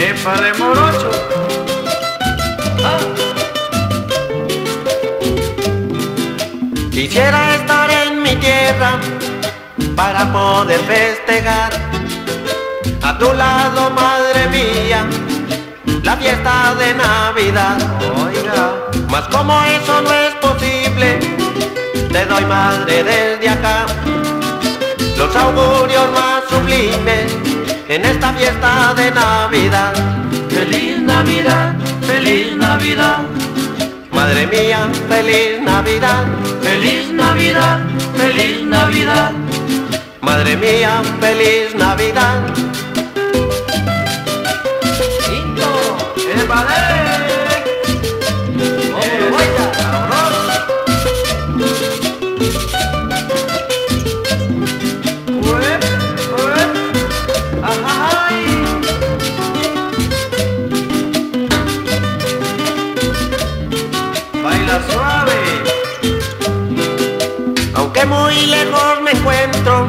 Épale morocho. Ah. Quisiera estar en mi tierra para poder festejar a tu lado, madre mía, la fiesta de Navidad. Oiga, Mas como eso no es posible, te doy madre desde acá los augurios más en esta fiesta de Navidad. feliz Navidad, feliz Navidad, Madre mía, feliz Navidad. feliz Navidad, feliz Navidad. Madre mía, feliz Navidad. Suave. Aunque muy lejos me encuentro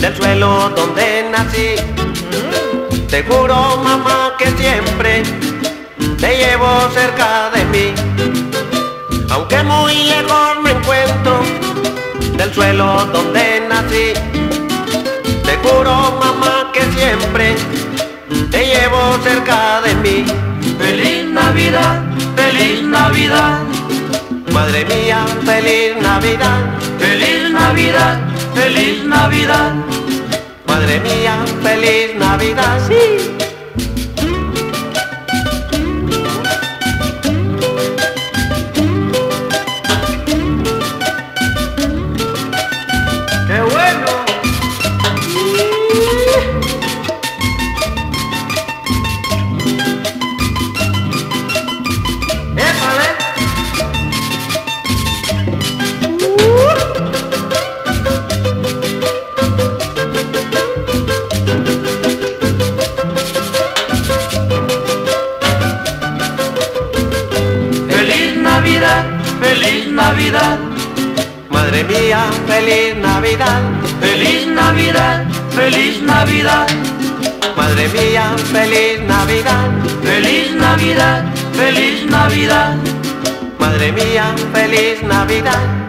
del suelo donde nací, te juro mamá que siempre te llevo cerca de mí. Aunque muy lejos me encuentro del suelo donde nací, te juro mamá que siempre te llevo cerca de mí. Feliz Navidad, feliz Navidad, Madre mía, feliz Navidad. feliz Navidad, feliz Navidad. Madre mía, feliz Navidad. Sí. Navidad! ¡Feliz Navidad! Madre mía, feliz Navidad. ¡Feliz Navidad! ¡Feliz Navidad! Madre mía, feliz Navidad. ¡Feliz Navidad! ¡Feliz Navidad! Madre mía, feliz Navidad.